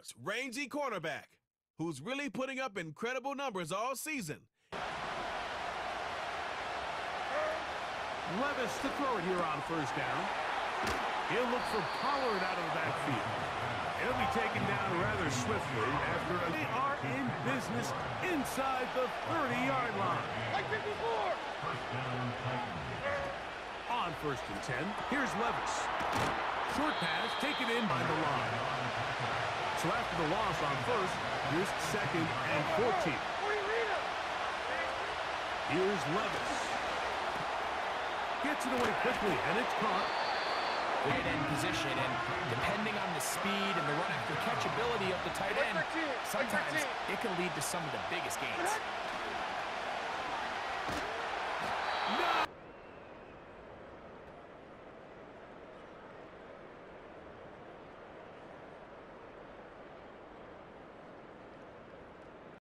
Jaguars' rangy cornerback, who's really putting up incredible numbers all season. Levis to throw it here on first down. He'll look for Pollard out of the backfield. He'll be taken down rather swiftly after a... They are in business inside the 30-yard line. Like 54! On first and 10, here's Levis. Short pass taken in by the line. So after the loss on first, here's second and 14. Here's Levis. Gets it away quickly, and it's caught. Tight end position, and depending on the speed and the run after catch ability of the tight end, sometimes it can lead to some of the biggest gains.